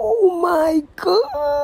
Oh my god!